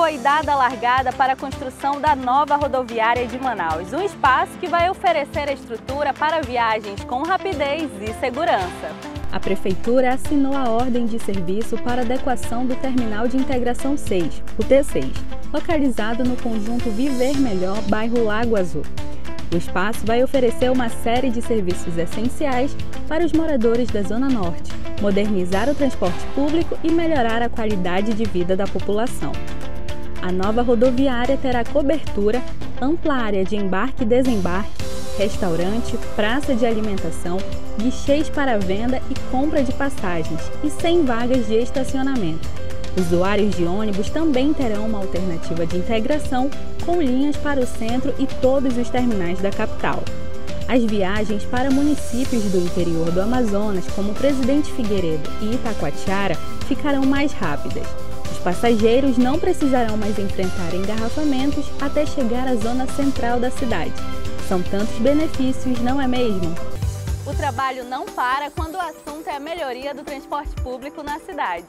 foi dada a largada para a construção da nova rodoviária de Manaus, um espaço que vai oferecer a estrutura para viagens com rapidez e segurança. A Prefeitura assinou a ordem de serviço para adequação do Terminal de Integração 6, o T6, localizado no conjunto Viver Melhor, bairro Lago Azul. O espaço vai oferecer uma série de serviços essenciais para os moradores da Zona Norte, modernizar o transporte público e melhorar a qualidade de vida da população. A nova rodoviária terá cobertura, ampla área de embarque e desembarque, restaurante, praça de alimentação, guichês para venda e compra de passagens e 100 vagas de estacionamento. Usuários de ônibus também terão uma alternativa de integração com linhas para o centro e todos os terminais da capital. As viagens para municípios do interior do Amazonas, como Presidente Figueiredo e Itacoatiara, ficarão mais rápidas. Os passageiros não precisarão mais enfrentar engarrafamentos até chegar à zona central da cidade. São tantos benefícios, não é mesmo? O trabalho não para quando o assunto é a melhoria do transporte público na cidade.